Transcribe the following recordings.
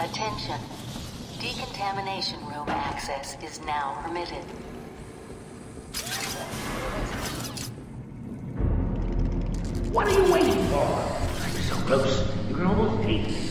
Attention. Decontamination room access is now permitted. What are you waiting for? I'm so close, you can almost taste it.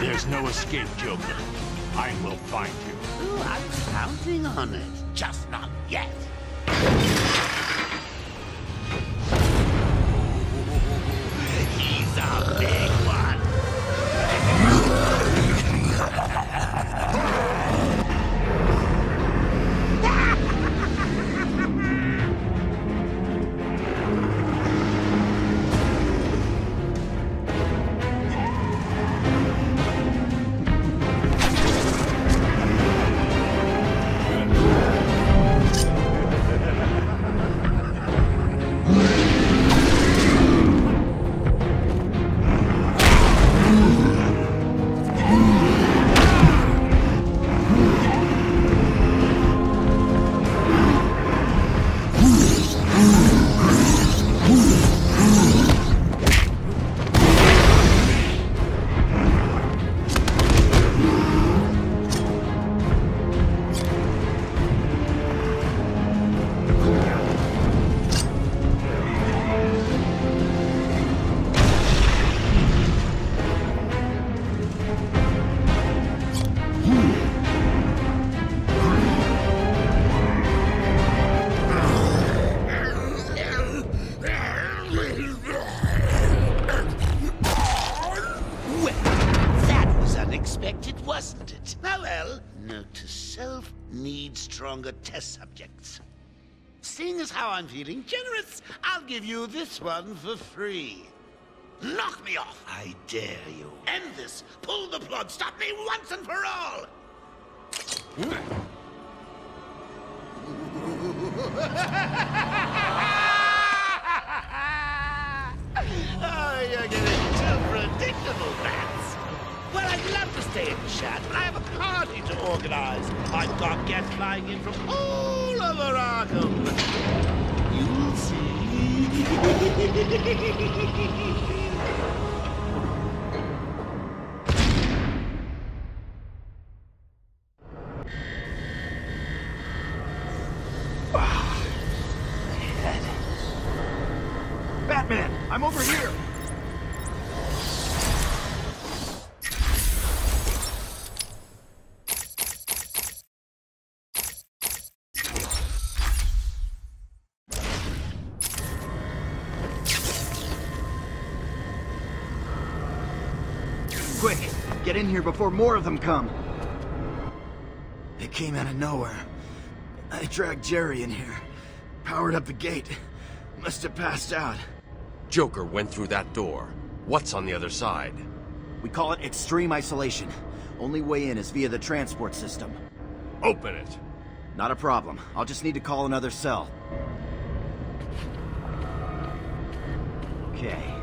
There's no escape, Joker. I will find you. Oh, I'm counting on it. Just not yet. Subjects. Seeing as how I'm feeling generous, I'll give you this one for free. Knock me off, I dare you. End this. Pull the plug. Stop me once and for all. oh, you're getting too predictable, Bats. Well, I'd love to stay and chat, but I have a party to organize. I've got guests flying in from all over Arkham. You'll see. Ah, Batman, I'm over here. Here before more of them come. They came out of nowhere. I dragged Jerry in here, powered up the gate. Must have passed out. Joker went through that door. What's on the other side? We call it extreme isolation. Only way in is via the transport system. Open it. Not a problem. I'll just need to call another cell. Okay.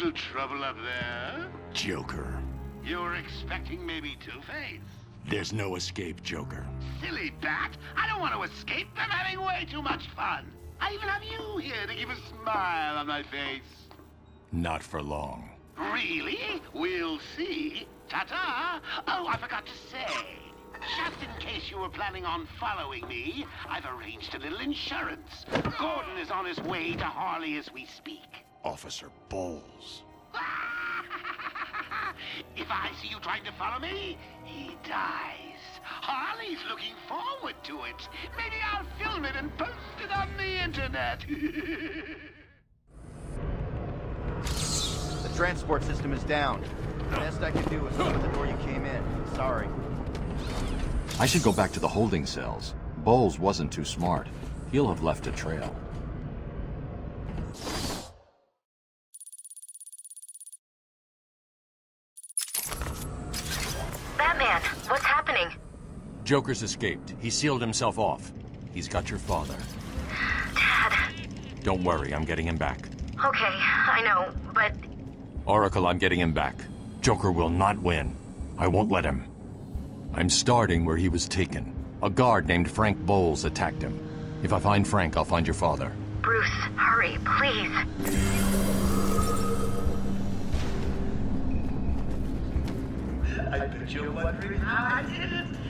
Little trouble up there? Joker. You're expecting maybe Two-Face? There's no escape, Joker. Silly bat! I don't want to escape. I'm having way too much fun. I even have you here to keep a smile on my face. Not for long. Really? We'll see. Ta-ta! Oh, I forgot to say. Just in case you were planning on following me, I've arranged a little insurance. Gordon is on his way to Harley as we speak. Officer Boles. if I see you trying to follow me, he dies. Harley's looking forward to it. Maybe I'll film it and post it on the internet. The transport system is down. The best I can do is open the door you came in. Sorry. I should go back to the holding cells. Boles wasn't too smart. He'll have left a trail. Joker's escaped. He sealed himself off. He's got your father. Dad. Don't worry, I'm getting him back. Okay, I know, but Oracle, I'm getting him back. Joker will not win. I won't let him. I'm starting where he was taken. A guard named Frank Boles attacked him. If I find Frank, I'll find your father. Bruce, hurry, please. I bet you're wondering how I did it.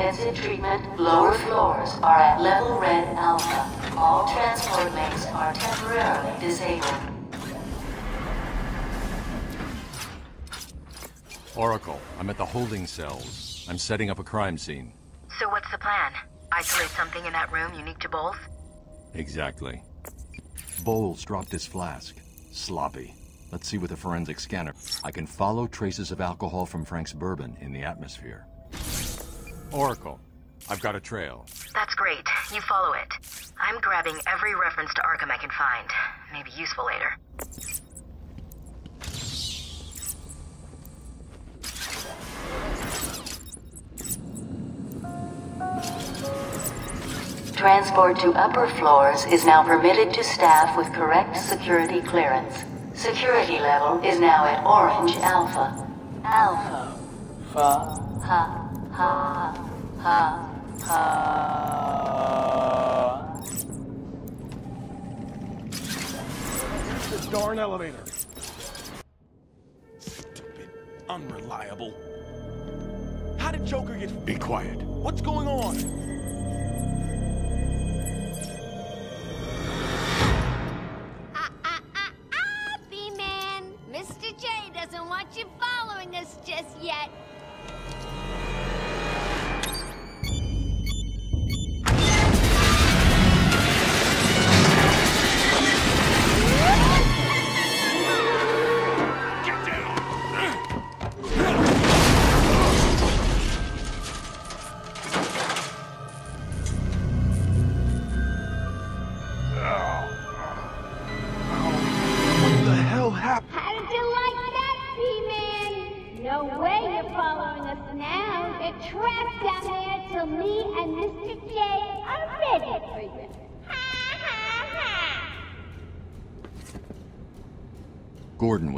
Intensive treatment lower floors are at level red alpha. All transport links are temporarily disabled. Oracle, I'm at the holding cells. I'm setting up a crime scene. So what's the plan? Isolate something in that room unique to both? Exactly. Boles dropped his flask. Sloppy. Let's see with the forensic scanner. I can follow traces of alcohol from Frank's bourbon in the atmosphere. Oracle, I've got a trail. That's great. You follow it. I'm grabbing every reference to Arkham I can find. Maybe useful later. Transport to upper floors is now permitted to staff with correct security clearance. Security level is now at orange alpha. Alpha. Fa. Ha. Ha. Ha. Ha. This darn elevator. Stupid. Unreliable. How did Joker get... Be quiet. What's going on?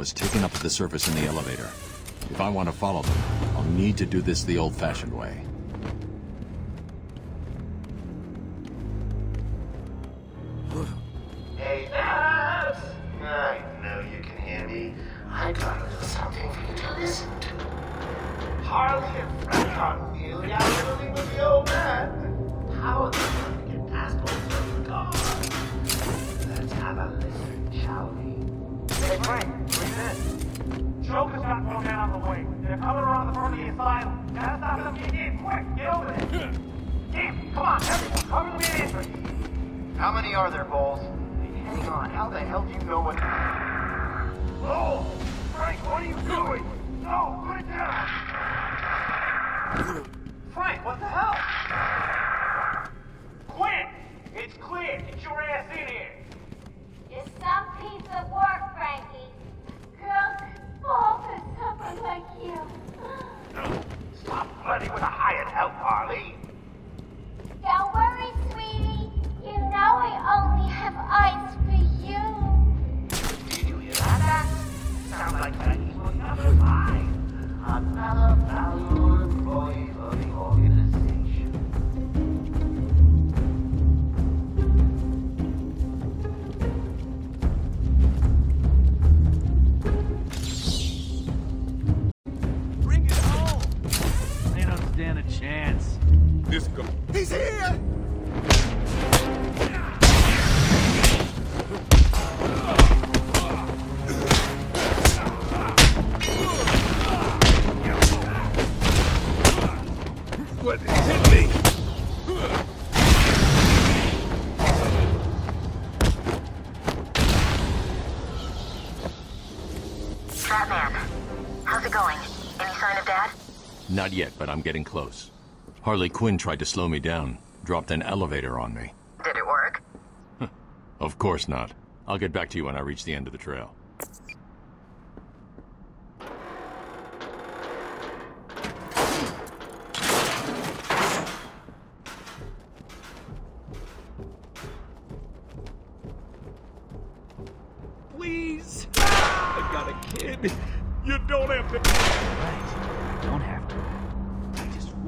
Was taken up to the surface in the elevator. If I want to follow them, I'll need to do this the old-fashioned way. Batman, how's it going? Any sign of Dad? Not yet, but I'm getting close. Harley Quinn tried to slow me down, dropped an elevator on me. Did it work? Of course not. I'll get back to you when I reach the end of the trail.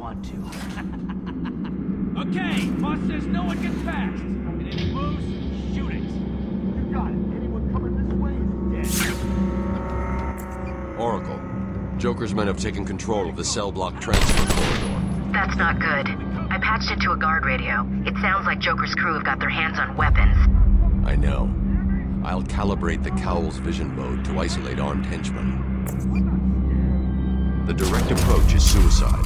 Want to. okay, boss says no one gets past. And any moves, shoot it. You got it. Anyone coming this way is dead. Oracle. Joker's men have taken control of the cell block transfer corridor. That's not good. I patched it to a guard radio. It sounds like Joker's crew have got their hands on weapons. I know. I'll calibrate the Cowl's vision mode to isolate armed henchmen. The direct approach is suicide.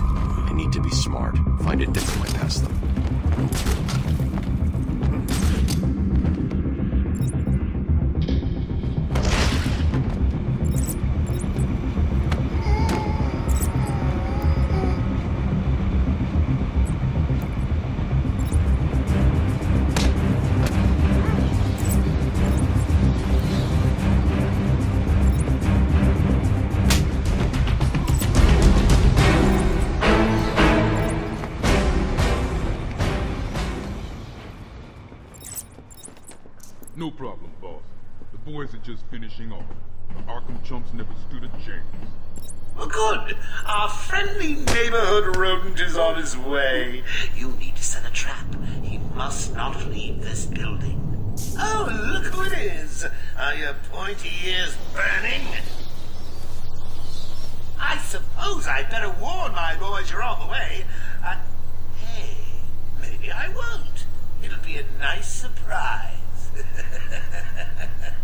I need to be smart. Find a different way past them. Good. Our friendly neighborhood rodent is on his way. You need to set a trap. He must not leave this building. Oh, look who it is. Are your pointy ears burning? I suppose I'd better warn my boys you're on the way. Uh, hey, maybe I won't. It'll be a nice surprise.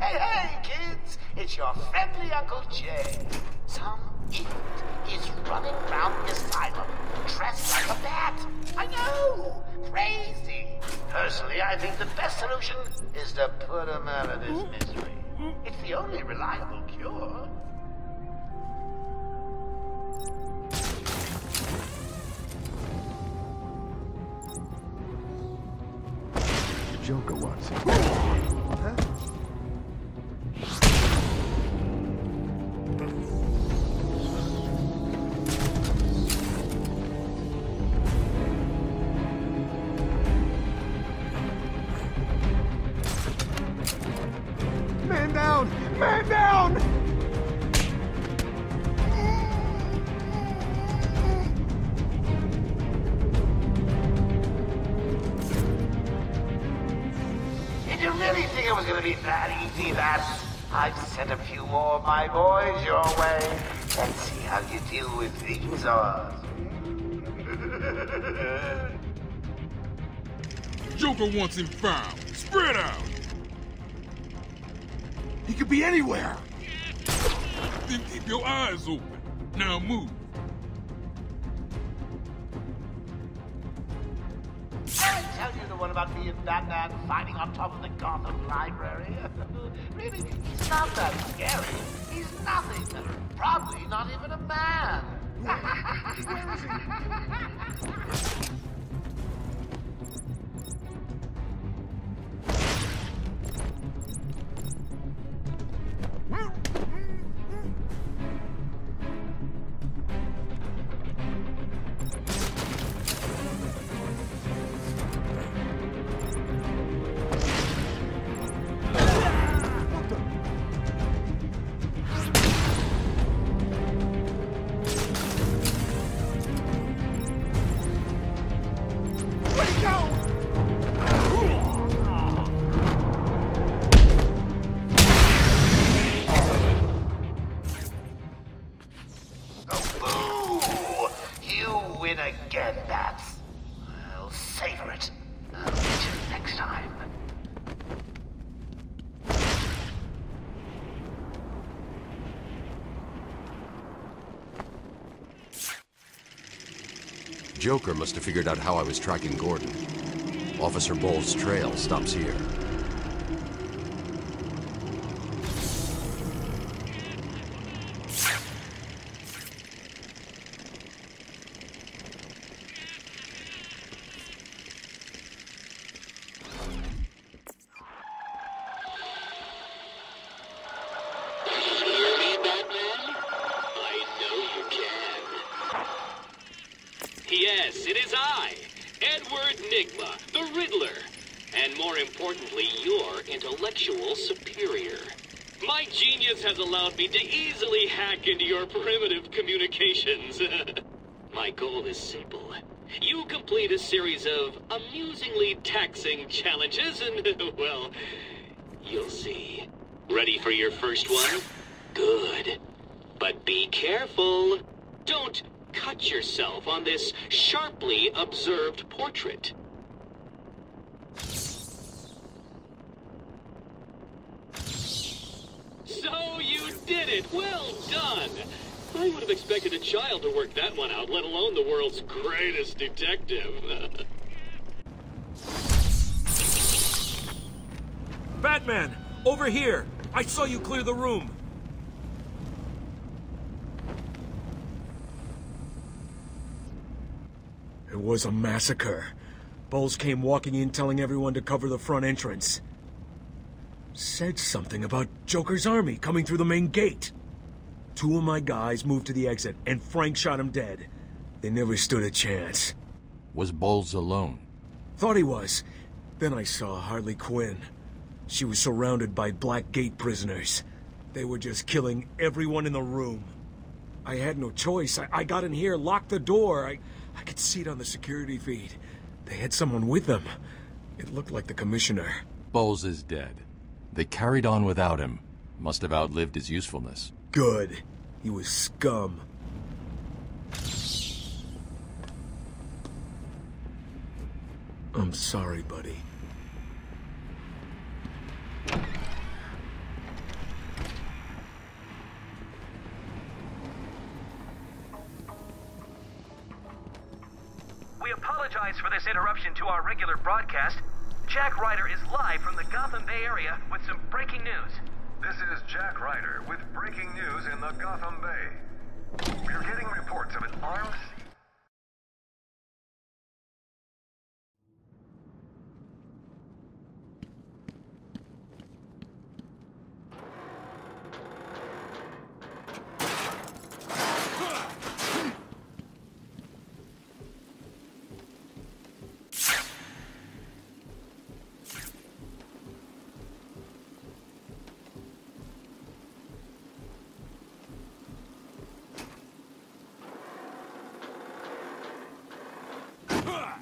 Hey, hey, kids! Your friendly Uncle Jay. Some idiot is running around the asylum dressed like a bat. I know! Crazy! Personally, I think the best solution is to put him out of this misery. It's the only reliable cure. Joker wants it. Man Joker wants him found. Spread out. He could be anywhere! Then keep your eyes open. Now move. I tell you the one about me and Batman fighting on top of the Gotham Library. really, he's not that scary. He's nothing. Probably not even a man. again, Babs. I'll savor it. I'll get you next time. Joker must have figured out how I was tracking Gordon. Officer Boles' trail stops here. It is I, Edward Nigma, the Riddler. And more importantly, your intellectual superior. My genius has allowed me to easily hack into your primitive communications. My goal is simple. You complete a series of amusingly taxing challenges, and, well, you'll see. Ready for your first one? Good. But be careful. Don't cut yourself on this sharply observed portrait. So you did it! Well done! I would have expected a child to work that one out, let alone the world's greatest detective. Batman! Over here! I saw you clear the room! Was a massacre. Boles came walking in telling everyone to cover the front entrance. Said something about Joker's army coming through the main gate. Two of my guys moved to the exit, and Frank shot him dead. They never stood a chance. Was Boles alone? Thought he was. Then I saw Harley Quinn. She was surrounded by Black Gate prisoners. They were just killing everyone in the room. I had no choice. I, I got in here, locked the door. I, I could see it on the security feed. They had someone with them. It looked like the commissioner. Boles is dead. They carried on without him. Must have outlived his usefulness. Good. He was scum. I'm sorry, buddy. Interruption to our regular broadcast. Jack Ryder is live from the Gotham Bay area with some breaking news. This is Jack Ryder with breaking news in the Gotham Bay. We're getting reports of an armed Huh!